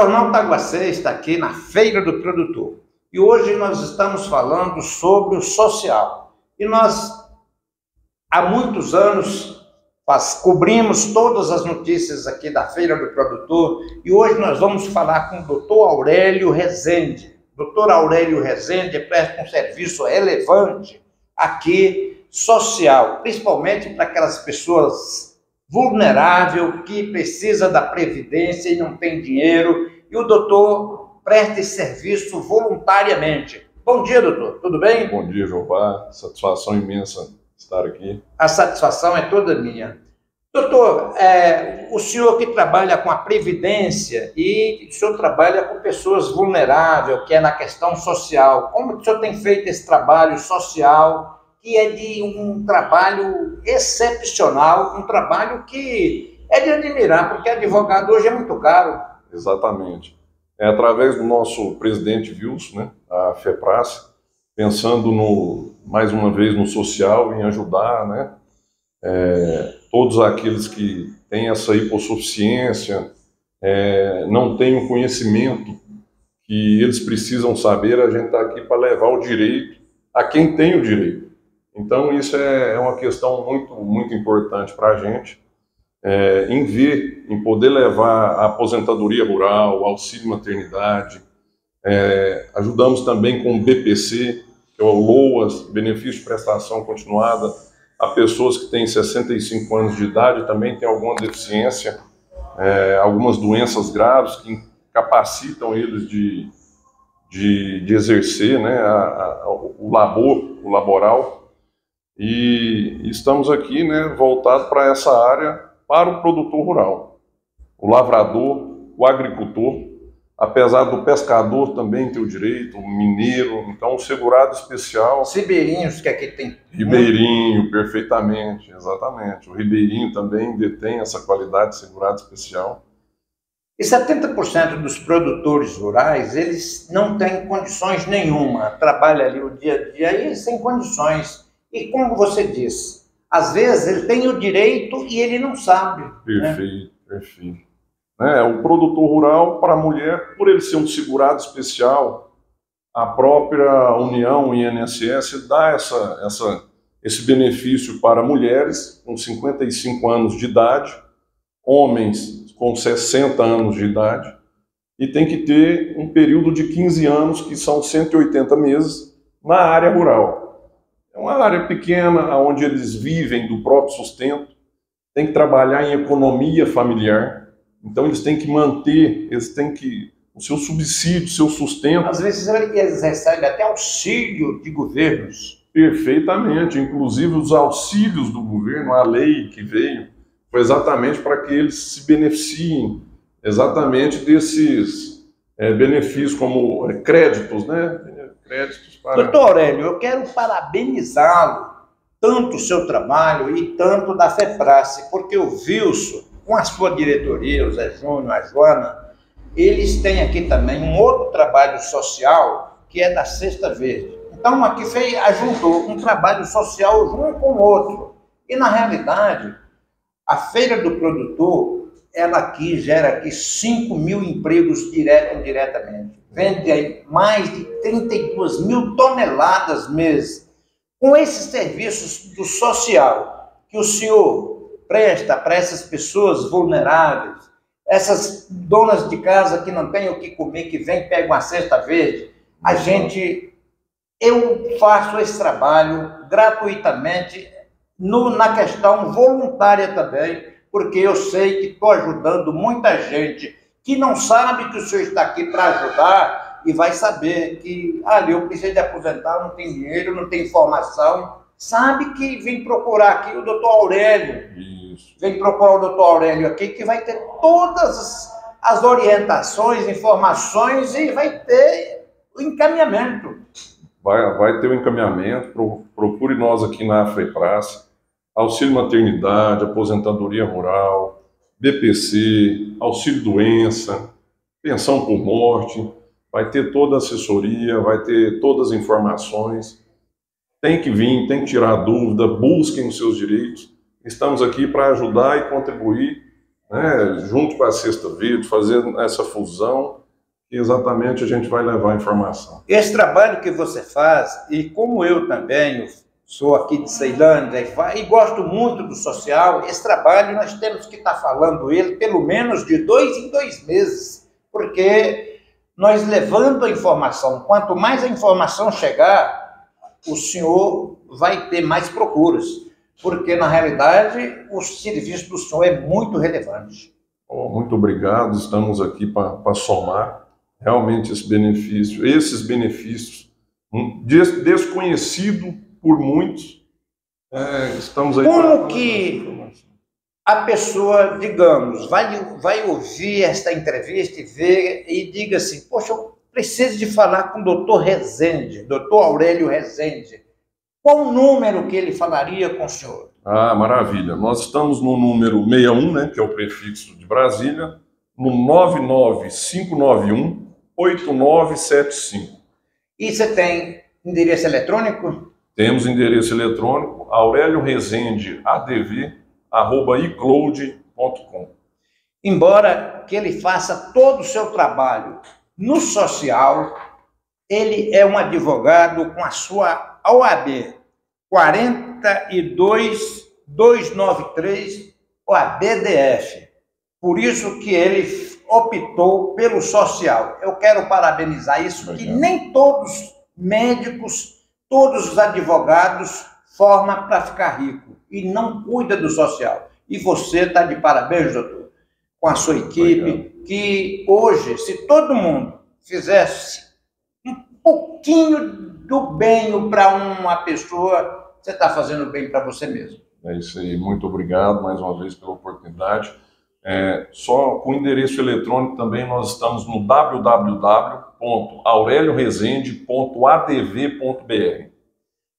Jornal Taguacê está aqui na Feira do Produtor e hoje nós estamos falando sobre o social. E nós, há muitos anos, faz, cobrimos todas as notícias aqui da Feira do Produtor e hoje nós vamos falar com o doutor Aurélio Rezende. Doutor Aurélio Rezende presta um serviço relevante aqui, social, principalmente para aquelas pessoas vulnerável que precisa da previdência e não tem dinheiro, e o doutor presta esse serviço voluntariamente. Bom dia, doutor. Tudo bem? Bom dia, Jeová. Satisfação imensa estar aqui. A satisfação é toda minha. Doutor, é, o senhor que trabalha com a previdência e o senhor trabalha com pessoas vulneráveis, que é na questão social, como o senhor tem feito esse trabalho social que é de um trabalho excepcional, um trabalho que é de admirar, porque advogado hoje é muito caro. Exatamente. É através do nosso presidente Wilson, né, a FEPRAS, pensando no, mais uma vez no social, em ajudar né, é, todos aqueles que têm essa hipossuficiência, é, não têm o conhecimento que eles precisam saber, a gente está aqui para levar o direito a quem tem o direito. Então, isso é, é uma questão muito, muito importante para a gente, é, em ver, em poder levar a aposentadoria rural, auxílio maternidade, é, ajudamos também com o BPC, que é o LOAS, Benefício de Prestação Continuada, a pessoas que têm 65 anos de idade, também têm alguma deficiência, é, algumas doenças graves que incapacitam eles de, de, de exercer né, a, a, o labor, o laboral. E estamos aqui né, voltados para essa área, para o produtor rural, o lavrador, o agricultor, apesar do pescador também ter o direito, o mineiro, então o segurado especial. Os ribeirinhos que aqui tem. Ribeirinho, perfeitamente, exatamente. O ribeirinho também detém essa qualidade de segurado especial. E 70% dos produtores rurais, eles não têm condições nenhuma, trabalham ali o dia a dia e sem condições e como você disse, às vezes ele tem o direito e ele não sabe. Né? Perfeito, né? perfeito. É, o produtor rural, para a mulher, por ele ser um segurado especial, a própria União INSS dá essa, essa, esse benefício para mulheres com 55 anos de idade, homens com 60 anos de idade, e tem que ter um período de 15 anos, que são 180 meses, na área rural. É uma área pequena, onde eles vivem do próprio sustento, tem que trabalhar em economia familiar, então eles têm que manter, eles têm que o seu subsídio, o seu sustento. Às vezes eles recebem até auxílio de governos. Perfeitamente, inclusive os auxílios do governo, a lei que veio, foi exatamente para que eles se beneficiem exatamente desses é, benefícios como é, créditos, né? Créditos para. Doutor Aurélio, eu quero parabenizá-lo, tanto o seu trabalho e tanto da FEPRACE, porque o Wilson, com a sua diretoria, o Zé Júnior, a Joana, eles têm aqui também um outro trabalho social que é da Sexta Verde. Então, aqui fez, ajuntou um trabalho social junto com o outro. E, na realidade, a Feira do Produtor, ela aqui gera aqui 5 mil empregos direto e indiretamente vende mais de 32 mil toneladas mês. Com esses serviços do social que o senhor presta para essas pessoas vulneráveis, essas donas de casa que não têm o que comer, que vem pegam uma cesta verde, a gente, eu faço esse trabalho gratuitamente, no, na questão voluntária também, porque eu sei que estou ajudando muita gente que não sabe que o senhor está aqui para ajudar e vai saber que, ah, eu preciso de aposentar, não tem dinheiro, não tem informação, sabe que vem procurar aqui o doutor Aurélio. Isso. Vem procurar o doutor Aurélio aqui, que vai ter todas as orientações, informações e vai ter o encaminhamento. Vai, vai ter o encaminhamento, procure nós aqui na FEPRAS, auxílio maternidade, aposentadoria rural, BPC, auxílio doença, pensão por morte, vai ter toda a assessoria, vai ter todas as informações. Tem que vir, tem que tirar dúvida, busquem os seus direitos. Estamos aqui para ajudar e contribuir né, junto com a Sexta Verde, fazer essa fusão que exatamente a gente vai levar a informação. Esse trabalho que você faz, e como eu também sou aqui de Ceilândia e gosto muito do social, esse trabalho nós temos que estar falando ele pelo menos de dois em dois meses, porque nós levando a informação, quanto mais a informação chegar, o senhor vai ter mais procuras porque na realidade o serviço do senhor é muito relevante. Oh, muito obrigado, estamos aqui para somar realmente esse benefício, esses benefícios um, des, desconhecido por muitos. É, estamos aí. Como que a pessoa, digamos, vai, vai ouvir esta entrevista e ver e diga assim, poxa, eu preciso de falar com o doutor Rezende, doutor Aurélio Rezende qual o número que ele falaria com o senhor? Ah, maravilha. Nós estamos no número 61, né, que é o prefixo de Brasília, no 99591 8975. E você tem endereço eletrônico? Temos endereço eletrônico, Aurélio Rezende, adv, arroba icloud.com. Embora que ele faça todo o seu trabalho no social, ele é um advogado com a sua OAB, 42293, o ABDF. Por isso que ele optou pelo social. Eu quero parabenizar isso, que nem todos médicos, todos os advogados formam para ficar rico e não cuida do social. E você está de parabéns, doutor, com a sua equipe, que hoje, se todo mundo fizesse um pouquinho do bem para uma pessoa, você está fazendo bem para você mesmo. É isso aí. Muito obrigado mais uma vez pela oportunidade. É, só com endereço eletrônico também nós estamos no www.aurelioresende.adv.br.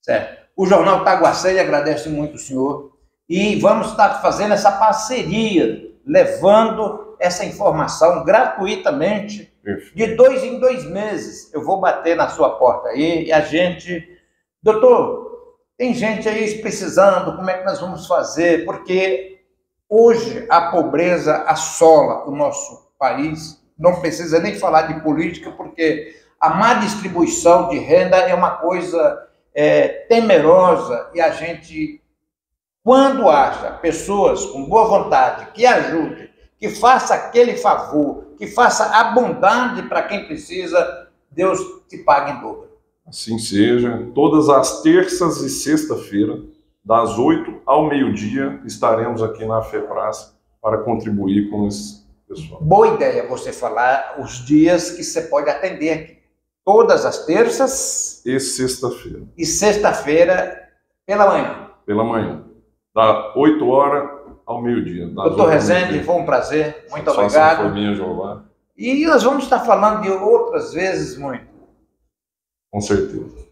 Certo. O Jornal Taguacei agradece muito o senhor e vamos estar fazendo essa parceria, levando essa informação gratuitamente Perfeito. De dois em dois meses eu vou bater na sua porta aí e a gente. Doutor, tem gente aí precisando, como é que nós vamos fazer? Porque hoje a pobreza assola o nosso país. Não precisa nem falar de política, porque a má distribuição de renda é uma coisa é, temerosa e a gente, quando acha pessoas com boa vontade que ajudem, que faça aquele favor, que faça a bondade para quem precisa, Deus te pague em dobro. Assim seja. Todas as terças e sexta-feira, das 8 ao meio-dia, estaremos aqui na FEPRAS para contribuir com esse pessoal. Boa ideia você falar os dias que você pode atender aqui. Todas as terças. E sexta-feira. E sexta-feira pela manhã. Pela manhã. Da 8 horas ao meio-dia. Doutor Rezende, foi um prazer. Muito Só obrigado. Foi minha, Jeová. E nós vamos estar falando de outras vezes muito. Com certeza.